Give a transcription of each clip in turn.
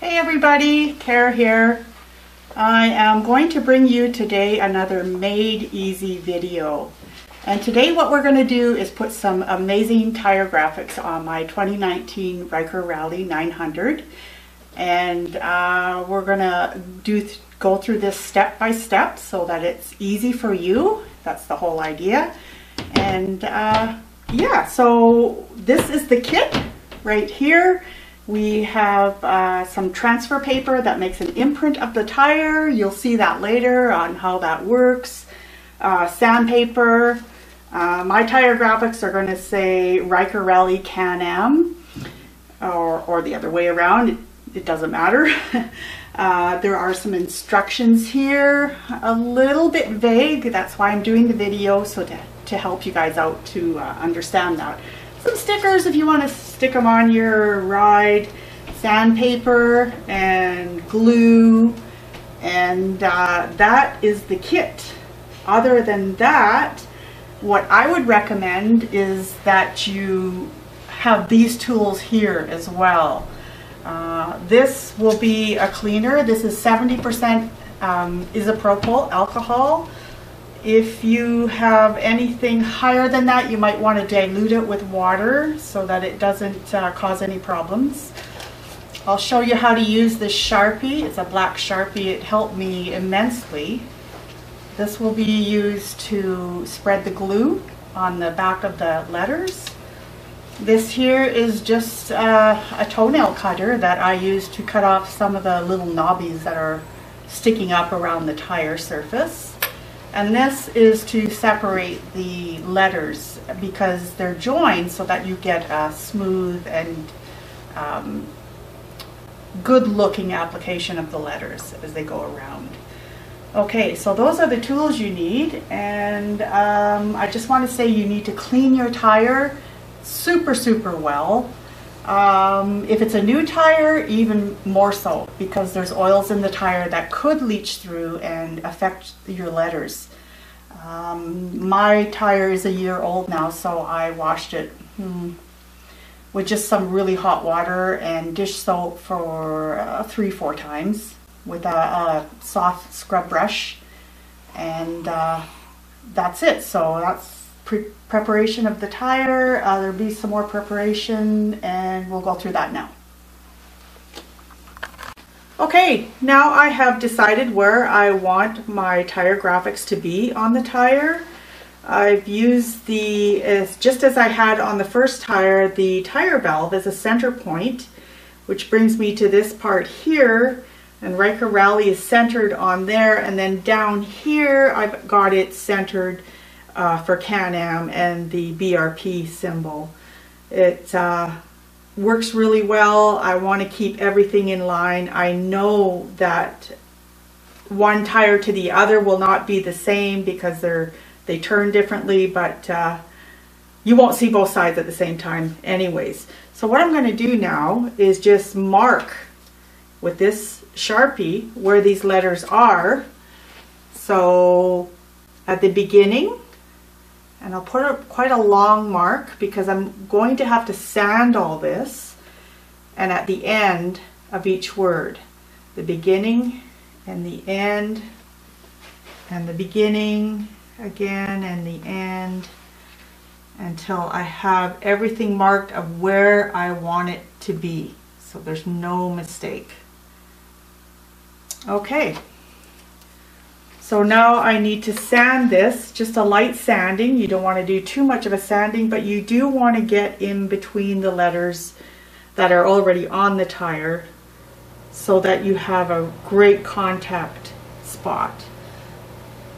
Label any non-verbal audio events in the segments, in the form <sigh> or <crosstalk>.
Hey everybody, Kara here. I am going to bring you today another made easy video. And today what we're going to do is put some amazing tire graphics on my 2019 Ryker Rally 900. And uh, we're going to do th go through this step by step so that it's easy for you. That's the whole idea. And uh, yeah, so this is the kit right here. We have uh, some transfer paper that makes an imprint of the tire. You'll see that later on how that works. Uh, sandpaper. Uh, my tire graphics are going to say Ryker Rally Can-Am or, or the other way around. It, it doesn't matter. <laughs> Uh, there are some instructions here, a little bit vague. That's why I'm doing the video, so to, to help you guys out to uh, understand that some stickers if you want to stick them on your ride, sandpaper and glue, and uh, that is the kit. Other than that, what I would recommend is that you have these tools here as well. Uh, this will be a cleaner. This is 70% um, isopropyl alcohol. If you have anything higher than that, you might want to dilute it with water so that it doesn't uh, cause any problems. I'll show you how to use this Sharpie. It's a black Sharpie. It helped me immensely. This will be used to spread the glue on the back of the letters. This here is just uh, a toenail cutter that I use to cut off some of the little knobbies that are sticking up around the tire surface. And this is to separate the letters because they're joined so that you get a smooth and um, good looking application of the letters as they go around. Okay, so those are the tools you need and um, I just want to say you need to clean your tire super super well. Um, if it's a new tire, even more so because there's oils in the tire that could leach through and affect your letters. Um, my tire is a year old now, so I washed it hmm, with just some really hot water and dish soap for uh, three, four times with a, a soft scrub brush. And uh, that's it. So that's pre preparation of the tire. Uh, there'll be some more preparation and we'll go through that now. Okay, now I have decided where I want my tire graphics to be on the tire. I've used the, as, just as I had on the first tire, the tire valve as a center point, which brings me to this part here. And Ryker Rally is centered on there. And then down here, I've got it centered uh, for Can-Am and the BRP symbol. It uh, works really well. I want to keep everything in line. I know that one tire to the other will not be the same because they're they turn differently, but uh, you won't see both sides at the same time anyways. So what I'm going to do now is just mark with this Sharpie where these letters are. So at the beginning, and I'll put a, quite a long mark because I'm going to have to sand all this and at the end of each word the beginning and the end and the beginning again and the end until I have everything marked of where I want it to be. So there's no mistake. Okay so now I need to sand this, just a light sanding. You don't want to do too much of a sanding, but you do want to get in between the letters that are already on the tire so that you have a great contact spot.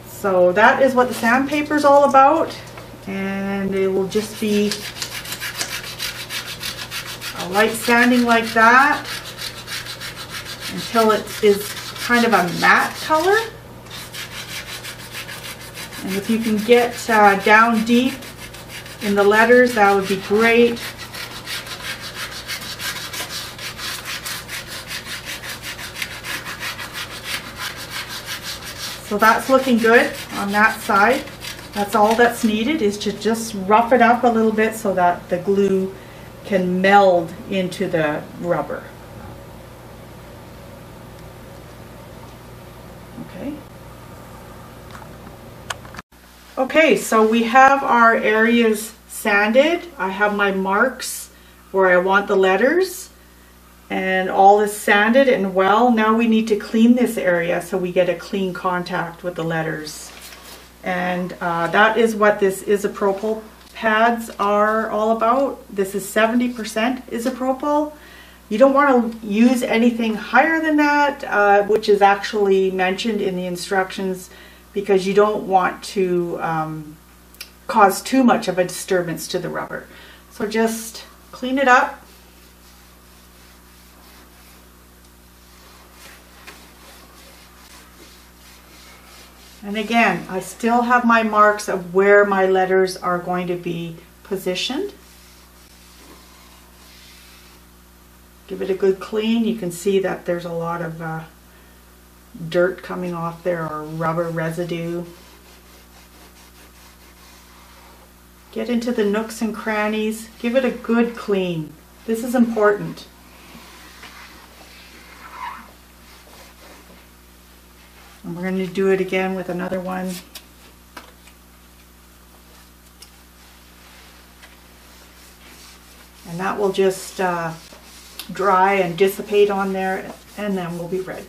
So that is what the sandpaper is all about. And it will just be a light sanding like that until it is kind of a matte color. And if you can get uh, down deep in the letters, that would be great. So that's looking good on that side. That's all that's needed is to just rough it up a little bit so that the glue can meld into the rubber. Okay. Okay, so we have our areas sanded. I have my marks where I want the letters and all is sanded and well. Now we need to clean this area so we get a clean contact with the letters. And uh, that is what this isopropyl pads are all about. This is 70% isopropyl. You don't want to use anything higher than that, uh, which is actually mentioned in the instructions because you don't want to um, cause too much of a disturbance to the rubber. So just clean it up. And again, I still have my marks of where my letters are going to be positioned. Give it a good clean. You can see that there's a lot of uh, dirt coming off there or rubber residue. Get into the nooks and crannies. Give it a good clean. This is important. And we're going to do it again with another one. And that will just uh, dry and dissipate on there and then we'll be ready.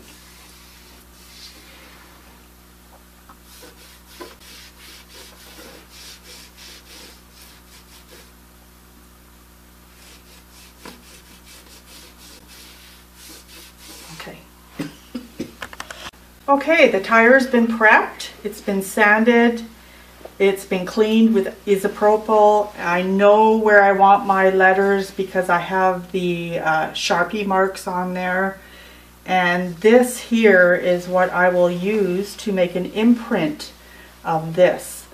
Okay, the tire's been prepped, it's been sanded, it's been cleaned with isopropyl. I know where I want my letters because I have the uh, Sharpie marks on there. And this here is what I will use to make an imprint of this.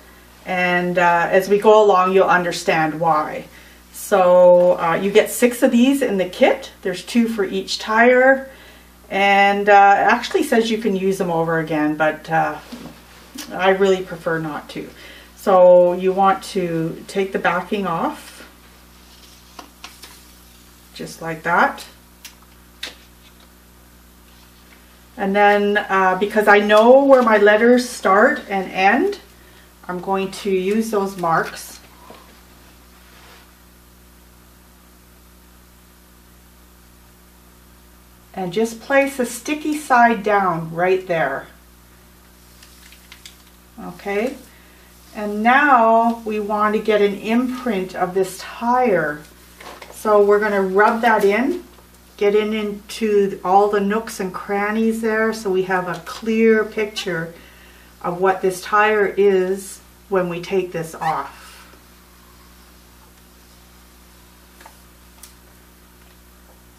And uh, as we go along, you'll understand why. So uh, you get six of these in the kit. There's two for each tire and uh, actually says you can use them over again but uh, I really prefer not to. So you want to take the backing off just like that. And then uh, because I know where my letters start and end I'm going to use those marks and just place a sticky side down right there. Okay, and now we want to get an imprint of this tire. So we're going to rub that in, get in into all the nooks and crannies there so we have a clear picture of what this tire is when we take this off.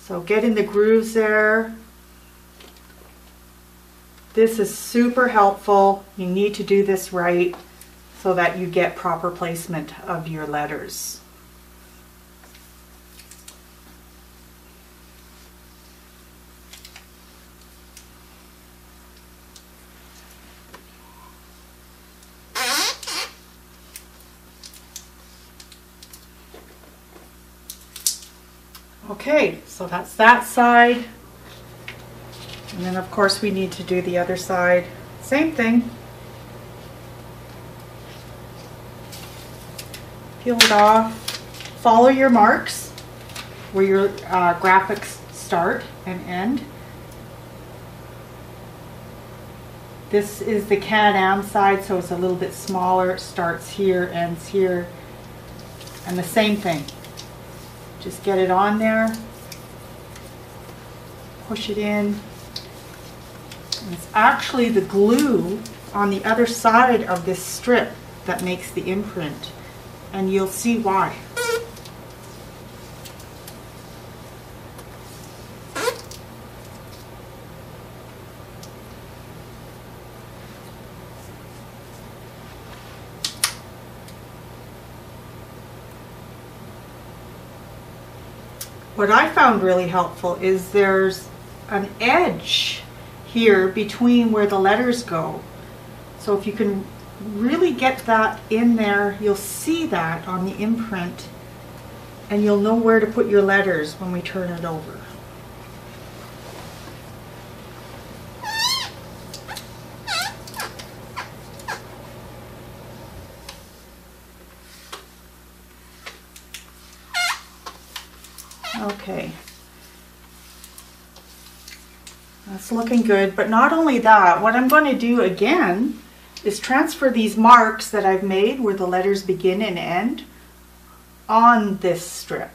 So get in the grooves there. This is super helpful. You need to do this right so that you get proper placement of your letters. Okay, so that's that side. And then of course we need to do the other side. Same thing. Peel it off. Follow your marks where your uh, graphics start and end. This is the Can-Am side, so it's a little bit smaller. It starts here, ends here. And the same thing. Just get it on there, push it in. And it's actually the glue on the other side of this strip that makes the imprint. And you'll see why. What I found really helpful is there's an edge here between where the letters go. So if you can really get that in there, you'll see that on the imprint and you'll know where to put your letters when we turn it over. Okay. That's looking good, but not only that, what I'm going to do again is transfer these marks that I've made where the letters begin and end on this strip.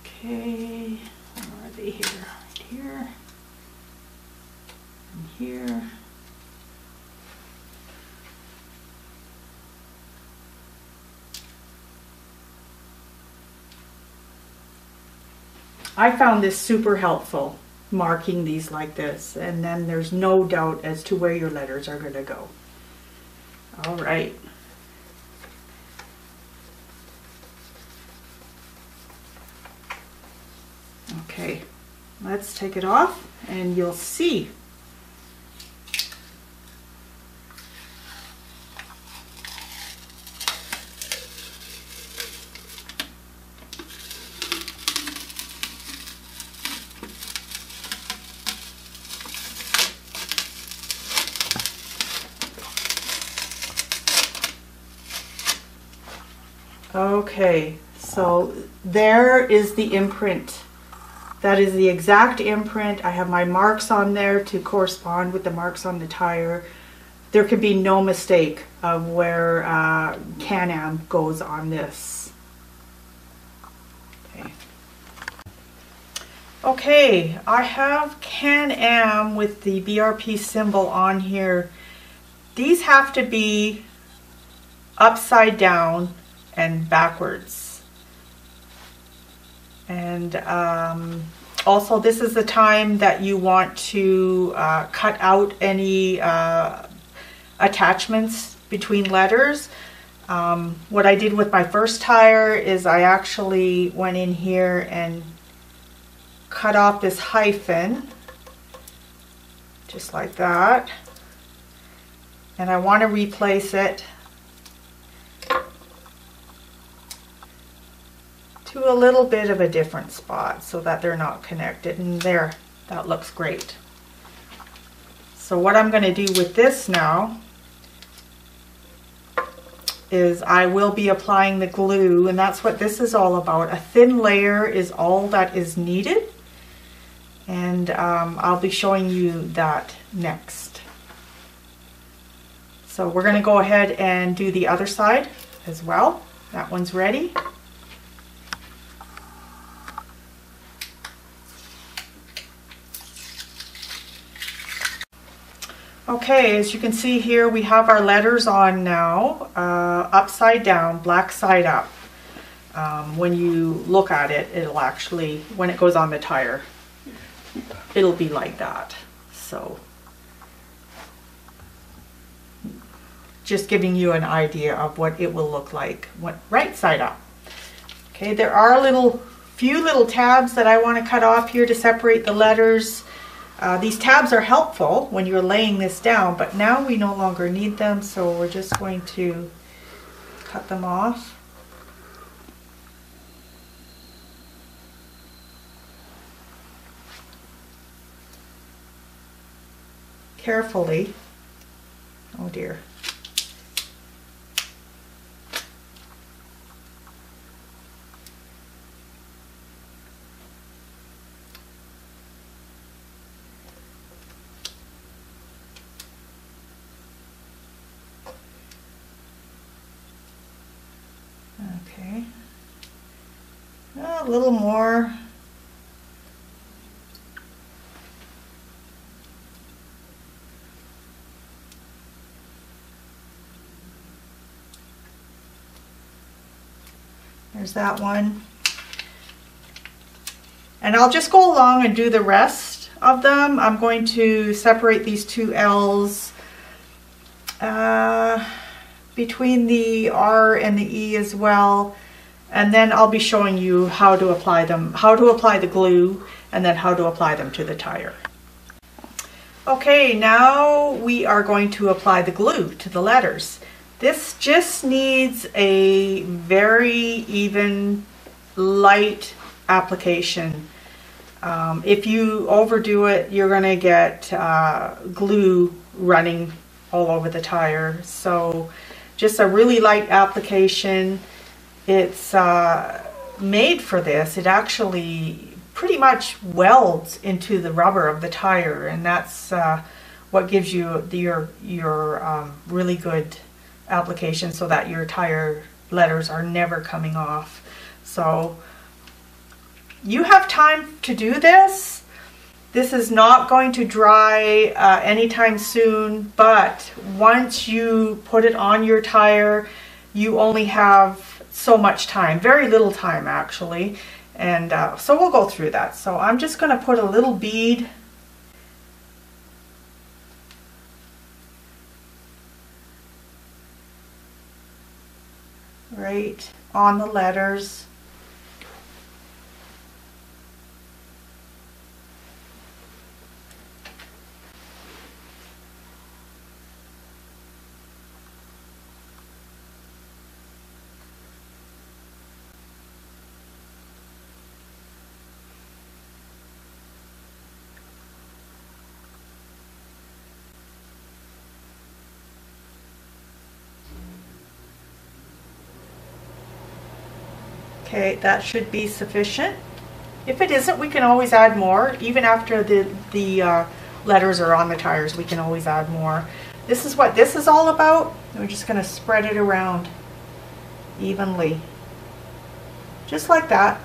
Okay, where are they here? Right here, and here. I found this super helpful, marking these like this, and then there's no doubt as to where your letters are going to go. All right. Okay, let's take it off and you'll see. Okay, so there is the imprint that is the exact imprint. I have my marks on there to correspond with the marks on the tire. There could be no mistake of where uh, Can-Am goes on this. Okay. Okay, I have Can-Am with the BRP symbol on here. These have to be upside down and backwards. And um, also this is the time that you want to uh, cut out any uh, attachments between letters. Um, what I did with my first tire is I actually went in here and cut off this hyphen just like that and I want to replace it to a little bit of a different spot so that they're not connected. And there, that looks great. So what I'm going to do with this now is I will be applying the glue and that's what this is all about. A thin layer is all that is needed and um, I'll be showing you that next. So we're going to go ahead and do the other side as well. That one's ready. Okay, as you can see here, we have our letters on now, uh, upside down, black side up. Um, when you look at it, it'll actually, when it goes on the tire, it'll be like that. So, just giving you an idea of what it will look like when, right side up. Okay, there are little, few little tabs that I want to cut off here to separate the letters. Uh, these tabs are helpful when you're laying this down, but now we no longer need them, so we're just going to cut them off. Carefully. Oh dear. Okay. A little more. There's that one. And I'll just go along and do the rest of them. I'm going to separate these two L's. Uh, between the R and the E as well. And then I'll be showing you how to apply them, how to apply the glue, and then how to apply them to the tire. Okay, now we are going to apply the glue to the letters. This just needs a very even, light application. Um, if you overdo it, you're going to get uh, glue running all over the tire. So just a really light application. It's uh, made for this. It actually pretty much welds into the rubber of the tire and that's uh, what gives you the, your, your um, really good application so that your tire letters are never coming off. So you have time to do this. This is not going to dry uh, anytime soon, but once you put it on your tire, you only have so much time, very little time actually. And uh, so we'll go through that. So I'm just going to put a little bead right on the letters. Okay, that should be sufficient. If it isn't, we can always add more. Even after the, the uh, letters are on the tires, we can always add more. This is what this is all about. We're just going to spread it around evenly. Just like that.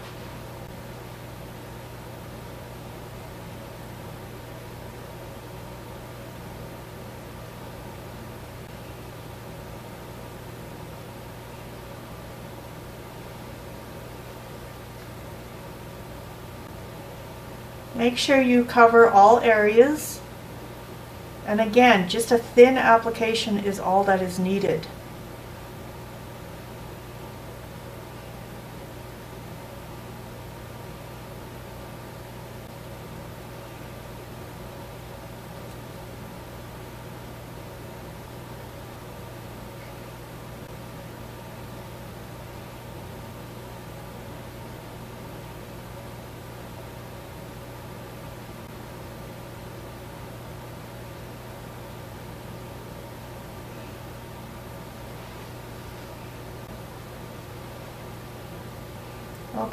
Make sure you cover all areas. And again, just a thin application is all that is needed.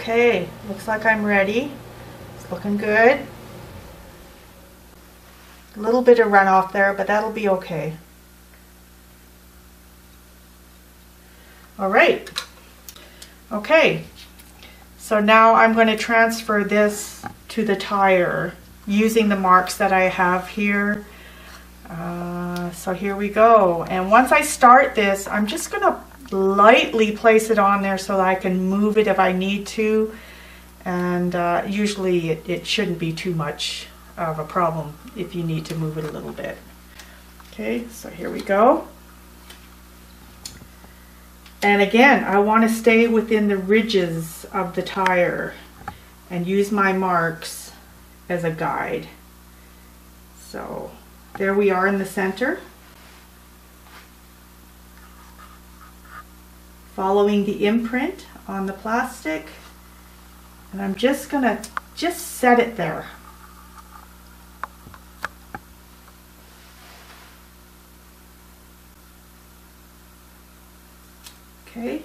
Okay, looks like I'm ready. It's looking good. A little bit of runoff there, but that'll be okay. All right. Okay, so now I'm going to transfer this to the tire using the marks that I have here. Uh, so here we go. And once I start this, I'm just going to lightly place it on there so that I can move it if I need to. And uh, usually it, it shouldn't be too much of a problem if you need to move it a little bit. Okay, so here we go. And again, I want to stay within the ridges of the tire and use my marks as a guide. So there we are in the center. Following the imprint on the plastic. And I'm just going to just set it there. Okay,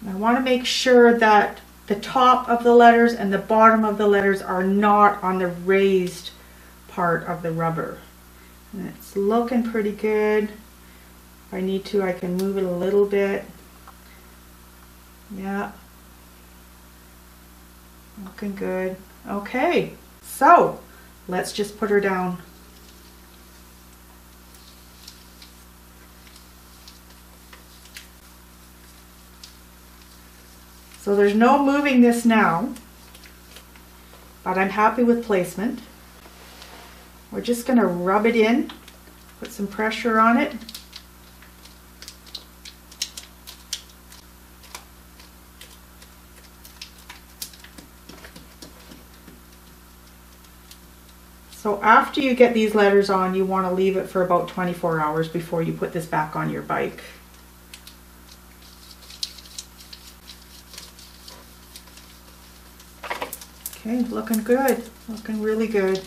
and I want to make sure that the top of the letters and the bottom of the letters are not on the raised part of the rubber. And it's looking pretty good. If I need to, I can move it a little bit. Yeah. Looking good. Okay, so let's just put her down. So there's no moving this now, but I'm happy with placement. We're just going to rub it in, put some pressure on it. So after you get these letters on, you want to leave it for about 24 hours before you put this back on your bike. Okay, looking good, looking really good.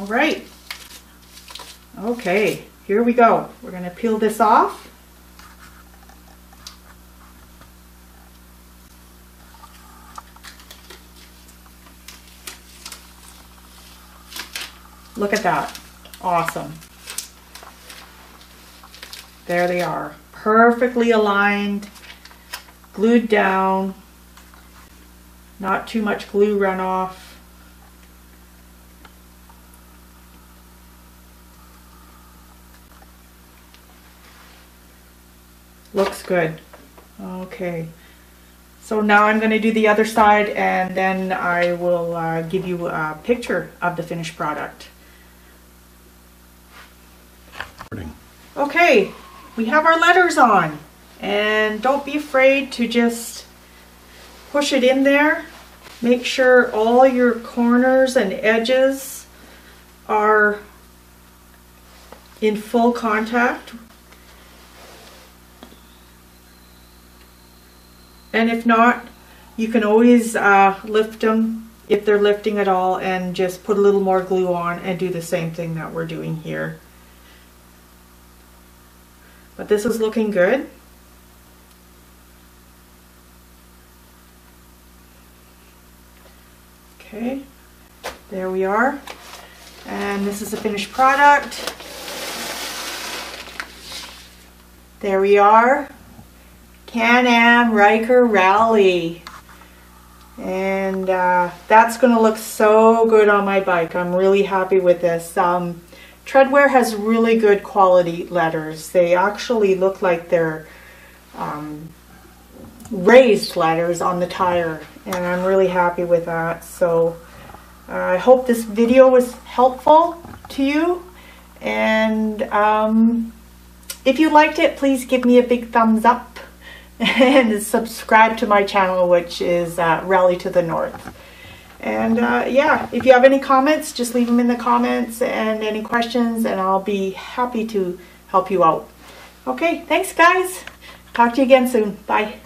All right. Okay, here we go. We're going to peel this off. Look at that. Awesome. There they are. Perfectly aligned, glued down, not too much glue runoff. Looks good. Okay. So now I'm going to do the other side and then I will uh, give you a picture of the finished product. Okay, we have our letters on and don't be afraid to just push it in there. Make sure all your corners and edges are in full contact. And if not, you can always uh, lift them if they're lifting at all and just put a little more glue on and do the same thing that we're doing here. But this is looking good. Okay, there we are. And this is the finished product. There we are. Can-Am Ryker Rally. And uh, that's going to look so good on my bike. I'm really happy with this. Um, TredWear has really good quality letters. They actually look like they're um, raised letters on the tire and I'm really happy with that. So uh, I hope this video was helpful to you and um, if you liked it please give me a big thumbs up <laughs> and subscribe to my channel which is uh, Rally to the North. And uh, yeah, if you have any comments, just leave them in the comments and any questions, and I'll be happy to help you out. Okay, thanks guys. Talk to you again soon. Bye.